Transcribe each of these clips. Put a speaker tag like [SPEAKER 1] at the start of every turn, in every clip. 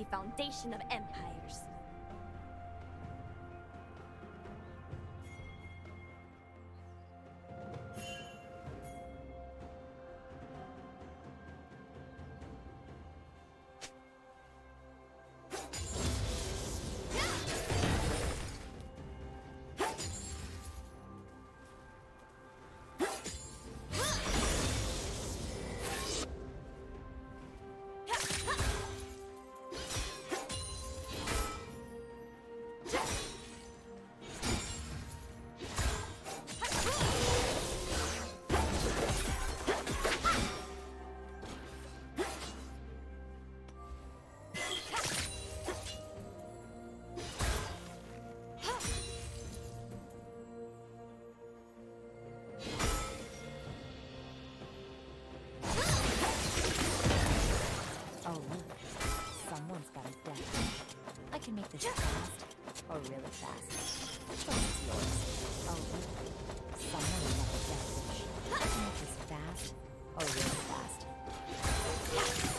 [SPEAKER 1] the foundation of empires.
[SPEAKER 2] This fast. Or really fast. Which one is yours? Oh. Death wish. I can make this fast. Or really fast.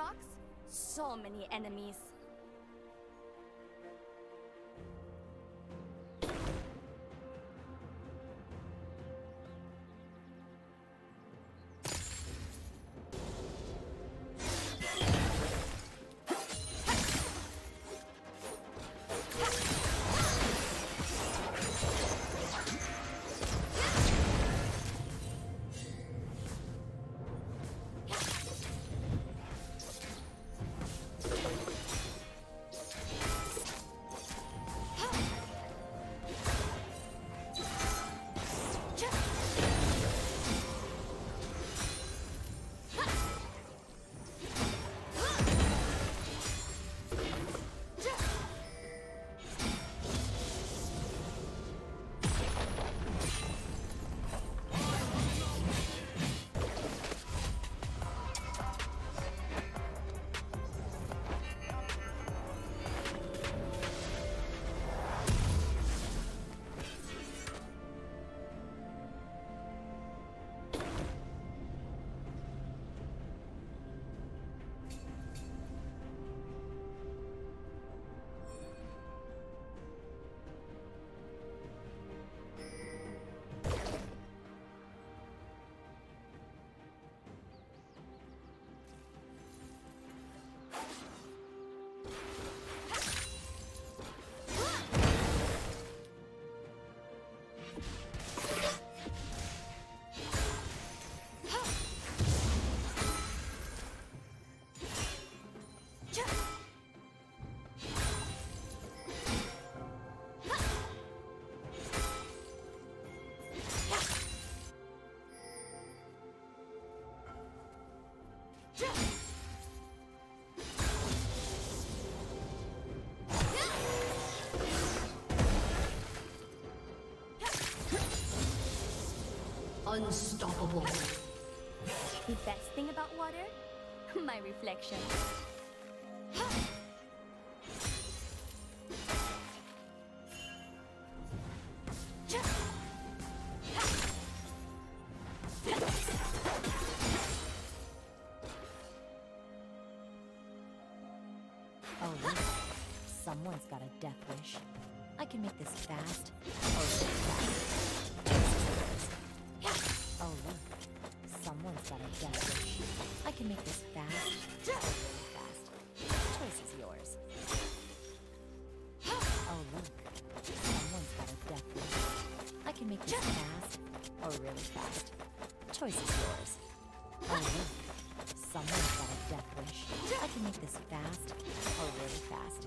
[SPEAKER 1] Rocks, so many enemies.
[SPEAKER 3] Unstoppable.
[SPEAKER 2] The best thing about water? My reflection.
[SPEAKER 1] Someone's got a death wish. I can make this fast, or really fast.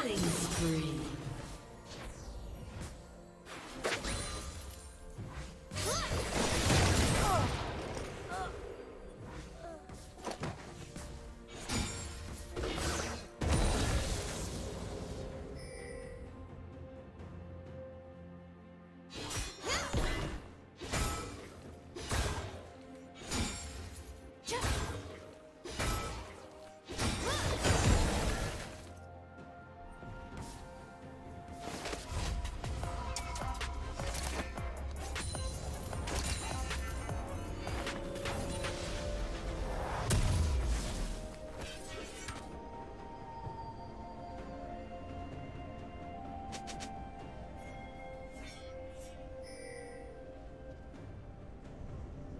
[SPEAKER 3] Killing spree.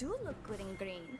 [SPEAKER 2] Do look good in green.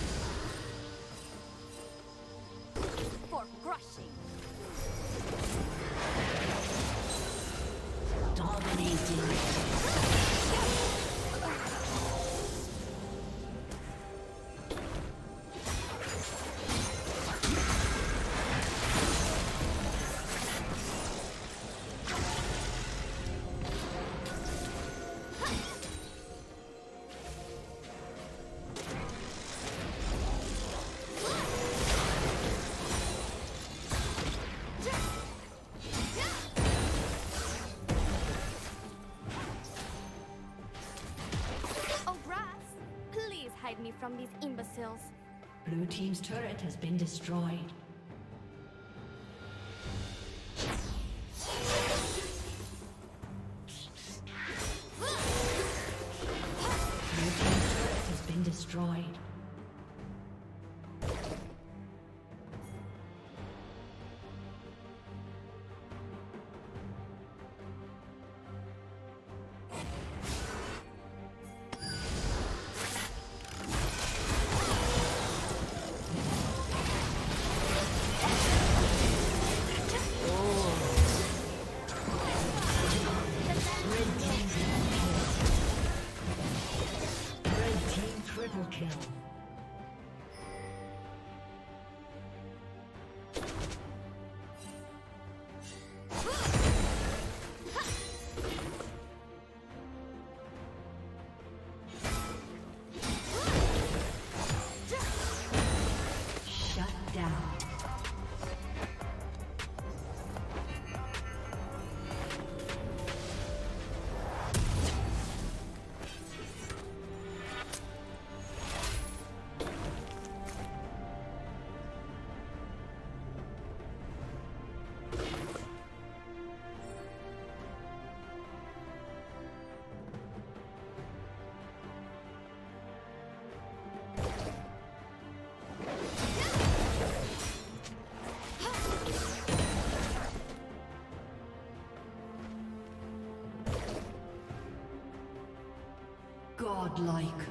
[SPEAKER 2] From these imbeciles.
[SPEAKER 3] Blue Team's turret has been destroyed. Blue Team's turret has been destroyed. Godlike.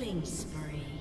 [SPEAKER 3] Killing spree.